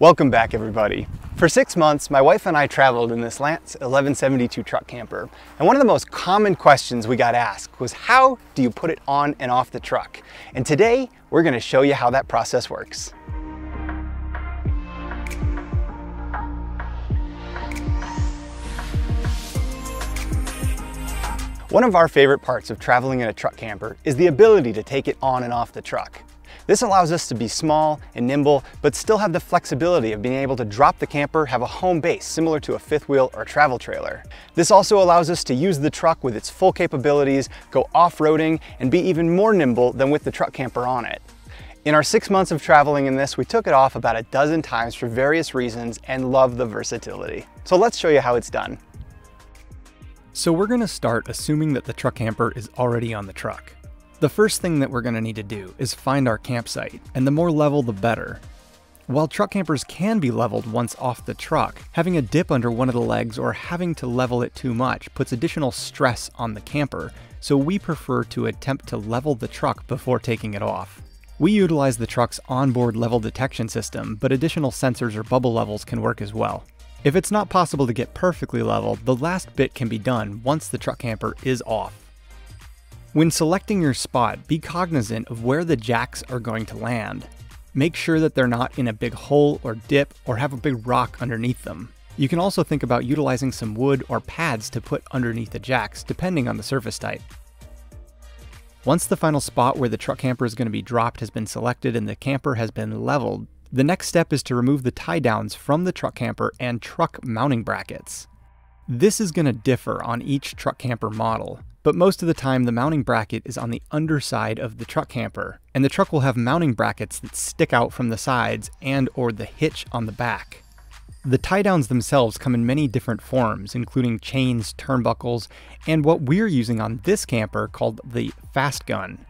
Welcome back everybody. For six months, my wife and I traveled in this Lance 1172 truck camper. And one of the most common questions we got asked was how do you put it on and off the truck? And today, we're gonna show you how that process works. One of our favorite parts of traveling in a truck camper is the ability to take it on and off the truck. This allows us to be small and nimble, but still have the flexibility of being able to drop the camper, have a home base similar to a fifth wheel or travel trailer. This also allows us to use the truck with its full capabilities, go off-roading, and be even more nimble than with the truck camper on it. In our six months of traveling in this, we took it off about a dozen times for various reasons and love the versatility. So let's show you how it's done. So we're gonna start assuming that the truck camper is already on the truck. The first thing that we're going to need to do is find our campsite, and the more level the better. While truck campers can be leveled once off the truck, having a dip under one of the legs or having to level it too much puts additional stress on the camper, so we prefer to attempt to level the truck before taking it off. We utilize the truck's onboard level detection system, but additional sensors or bubble levels can work as well. If it's not possible to get perfectly leveled, the last bit can be done once the truck camper is off. When selecting your spot, be cognizant of where the jacks are going to land. Make sure that they're not in a big hole or dip or have a big rock underneath them. You can also think about utilizing some wood or pads to put underneath the jacks, depending on the surface type. Once the final spot where the truck camper is going to be dropped has been selected and the camper has been leveled, the next step is to remove the tie downs from the truck camper and truck mounting brackets. This is going to differ on each truck camper model but most of the time the mounting bracket is on the underside of the truck camper, and the truck will have mounting brackets that stick out from the sides and or the hitch on the back. The tie downs themselves come in many different forms, including chains, turnbuckles, and what we're using on this camper called the Fast Gun.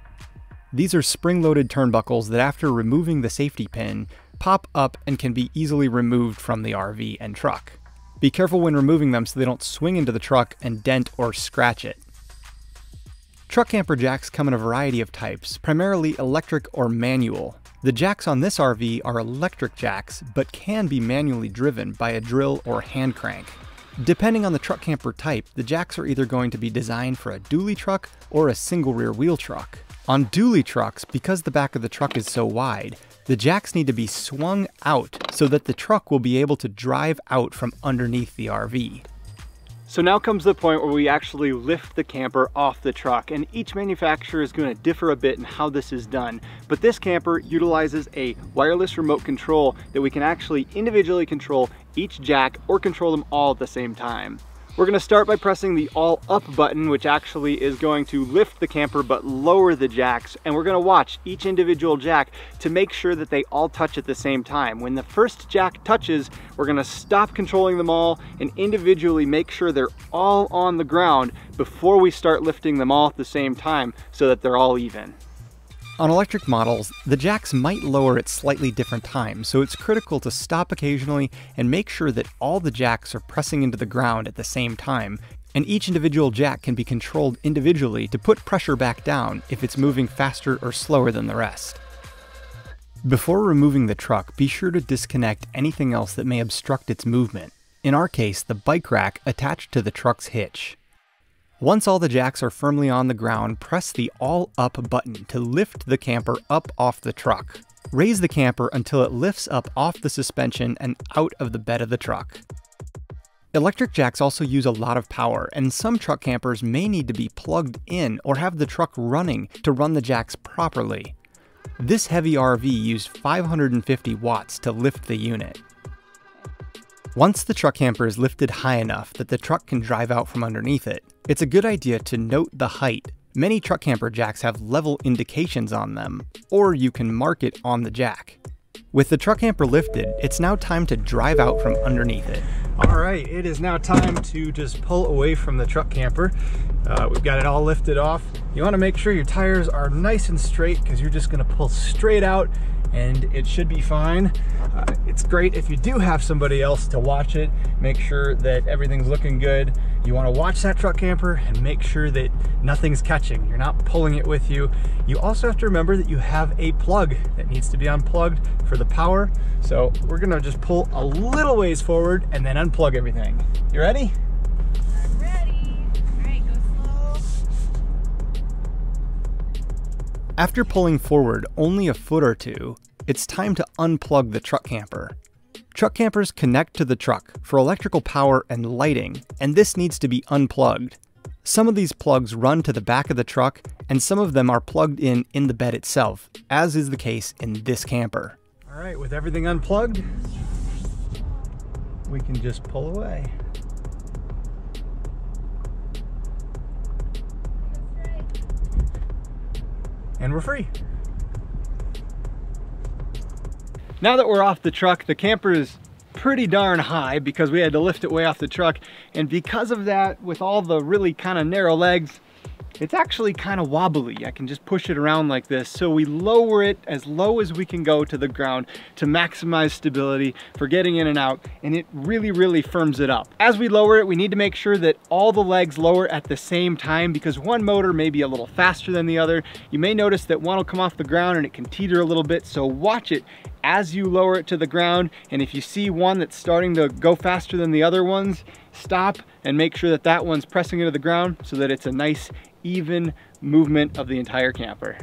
These are spring-loaded turnbuckles that after removing the safety pin, pop up and can be easily removed from the RV and truck. Be careful when removing them so they don't swing into the truck and dent or scratch it. Truck camper jacks come in a variety of types, primarily electric or manual. The jacks on this RV are electric jacks, but can be manually driven by a drill or hand crank. Depending on the truck camper type, the jacks are either going to be designed for a dually truck or a single rear wheel truck. On dually trucks, because the back of the truck is so wide, the jacks need to be swung out so that the truck will be able to drive out from underneath the RV. So now comes the point where we actually lift the camper off the truck and each manufacturer is going to differ a bit in how this is done. But this camper utilizes a wireless remote control that we can actually individually control each jack or control them all at the same time. We're gonna start by pressing the all up button, which actually is going to lift the camper but lower the jacks. And we're gonna watch each individual jack to make sure that they all touch at the same time. When the first jack touches, we're gonna stop controlling them all and individually make sure they're all on the ground before we start lifting them all at the same time so that they're all even. On electric models, the jacks might lower at slightly different times, so it's critical to stop occasionally and make sure that all the jacks are pressing into the ground at the same time, and each individual jack can be controlled individually to put pressure back down if it's moving faster or slower than the rest. Before removing the truck, be sure to disconnect anything else that may obstruct its movement. In our case, the bike rack attached to the truck's hitch. Once all the jacks are firmly on the ground, press the All Up button to lift the camper up off the truck. Raise the camper until it lifts up off the suspension and out of the bed of the truck. Electric jacks also use a lot of power, and some truck campers may need to be plugged in or have the truck running to run the jacks properly. This heavy RV used 550 watts to lift the unit. Once the truck camper is lifted high enough that the truck can drive out from underneath it, it's a good idea to note the height. Many truck camper jacks have level indications on them, or you can mark it on the jack. With the truck camper lifted, it's now time to drive out from underneath it. All right, it is now time to just pull away from the truck camper. Uh, we've got it all lifted off. You wanna make sure your tires are nice and straight because you're just gonna pull straight out and it should be fine. Uh, it's great if you do have somebody else to watch it, make sure that everything's looking good. You wanna watch that truck camper and make sure that nothing's catching. You're not pulling it with you. You also have to remember that you have a plug that needs to be unplugged for the power. So we're gonna just pull a little ways forward and then unplug everything. You ready? After pulling forward only a foot or two, it's time to unplug the truck camper. Truck campers connect to the truck for electrical power and lighting, and this needs to be unplugged. Some of these plugs run to the back of the truck, and some of them are plugged in in the bed itself, as is the case in this camper. All right, with everything unplugged, we can just pull away. And we're free. Now that we're off the truck, the camper is pretty darn high because we had to lift it way off the truck. And because of that, with all the really kind of narrow legs, it's actually kind of wobbly. I can just push it around like this. So we lower it as low as we can go to the ground to maximize stability for getting in and out. And it really, really firms it up. As we lower it, we need to make sure that all the legs lower at the same time because one motor may be a little faster than the other. You may notice that one will come off the ground and it can teeter a little bit. So watch it as you lower it to the ground. And if you see one that's starting to go faster than the other ones, stop and make sure that that one's pressing into the ground so that it's a nice even movement of the entire camper.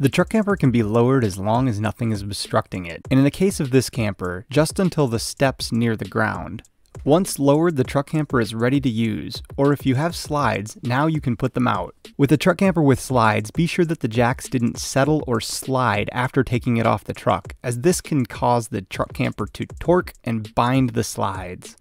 The truck camper can be lowered as long as nothing is obstructing it, and in the case of this camper, just until the steps near the ground. Once lowered, the truck camper is ready to use, or if you have slides, now you can put them out. With a truck camper with slides, be sure that the jacks didn't settle or slide after taking it off the truck, as this can cause the truck camper to torque and bind the slides.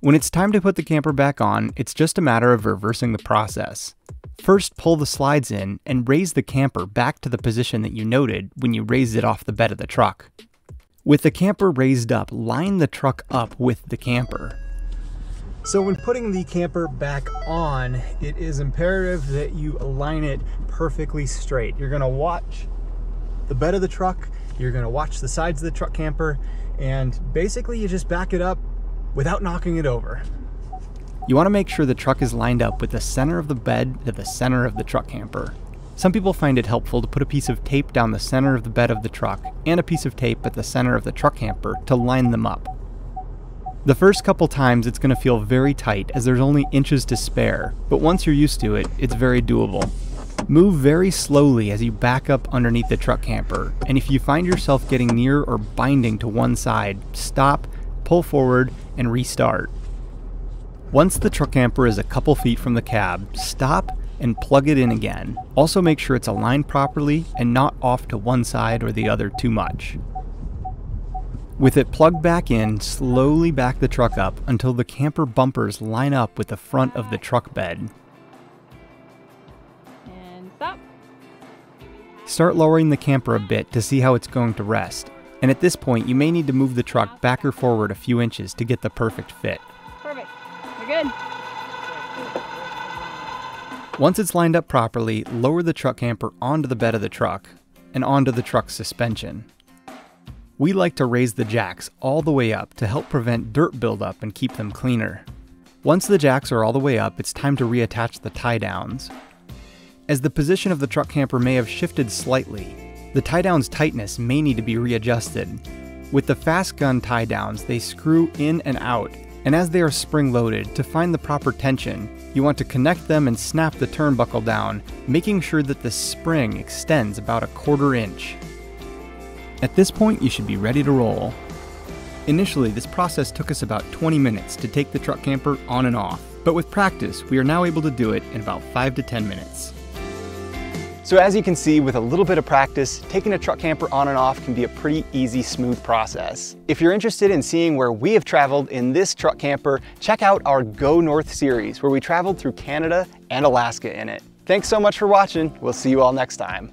When it's time to put the camper back on, it's just a matter of reversing the process. First, pull the slides in and raise the camper back to the position that you noted when you raised it off the bed of the truck. With the camper raised up, line the truck up with the camper. So when putting the camper back on, it is imperative that you align it perfectly straight. You're gonna watch the bed of the truck, you're gonna watch the sides of the truck camper, and basically you just back it up without knocking it over. You want to make sure the truck is lined up with the center of the bed to the center of the truck camper. Some people find it helpful to put a piece of tape down the center of the bed of the truck and a piece of tape at the center of the truck camper to line them up. The first couple times it's going to feel very tight as there's only inches to spare, but once you're used to it, it's very doable. Move very slowly as you back up underneath the truck camper, and if you find yourself getting near or binding to one side, stop, pull forward, and restart. Once the truck camper is a couple feet from the cab, stop and plug it in again. Also make sure it's aligned properly and not off to one side or the other too much. With it plugged back in, slowly back the truck up until the camper bumpers line up with the front of the truck bed. And stop. Start lowering the camper a bit to see how it's going to rest. And at this point, you may need to move the truck back or forward a few inches to get the perfect fit. Perfect. You're good. Once it's lined up properly, lower the truck camper onto the bed of the truck and onto the truck's suspension. We like to raise the jacks all the way up to help prevent dirt buildup and keep them cleaner. Once the jacks are all the way up, it's time to reattach the tie downs. As the position of the truck camper may have shifted slightly, the tie down's tightness may need to be readjusted. With the fast gun tie downs, they screw in and out, and as they are spring loaded, to find the proper tension, you want to connect them and snap the turnbuckle down, making sure that the spring extends about a quarter inch. At this point, you should be ready to roll. Initially, this process took us about 20 minutes to take the truck camper on and off, but with practice, we are now able to do it in about 5 to 10 minutes. So as you can see, with a little bit of practice, taking a truck camper on and off can be a pretty easy, smooth process. If you're interested in seeing where we have traveled in this truck camper, check out our Go North series, where we traveled through Canada and Alaska in it. Thanks so much for watching. We'll see you all next time.